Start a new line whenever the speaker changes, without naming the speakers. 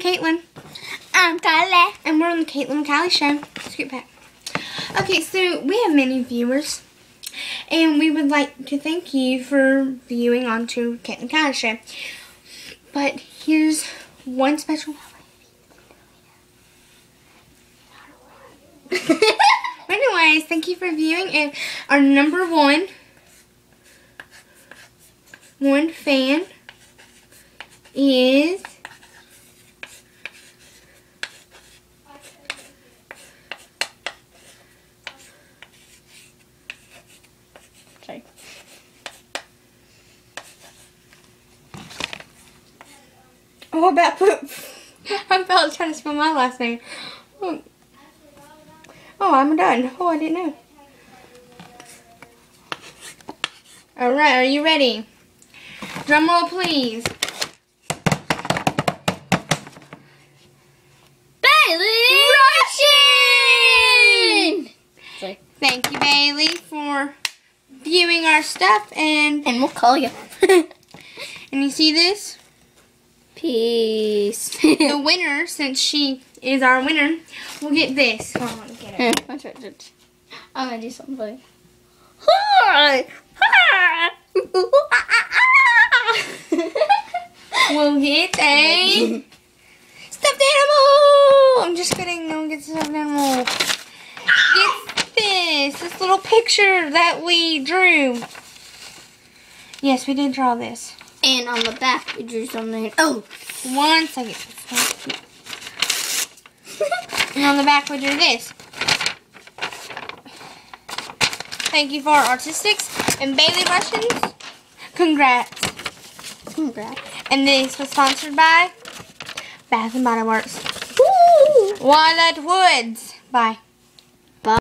Kaitlyn.
I'm Kylie.
And we're on the Kaitlyn and Kylie show. Scoot back. Okay, so we have many viewers. And we would like to thank you for viewing onto Kaitlyn and Kylie show. But here's one special Anyways, thank you for viewing and our number one one fan is
Sorry.
Oh, about poop. I'm about trying to spell my last name. Oh. oh, I'm done. Oh, I didn't know. All right, are you ready? Drum roll, please.
Bailey Russian! Sorry.
Thank you, Bailey, for viewing our stuff. And
And we'll call you.
and you see this?
Peace.
The winner, since she is our winner, will get this. Hold on, get it.
I'm gonna do something funny.
We'll get a stuffed animal. I'm just kidding. No one gets a stuffed animal. Get this. This little picture that we drew. Yes, we did draw this.
And on the back we drew something. Oh,
one second. And on the back we drew this. Thank you for our artistics and Bailey Russians. Congrats.
Congrats.
And this was sponsored by Bath and Body Works. Walnut Woods. Bye.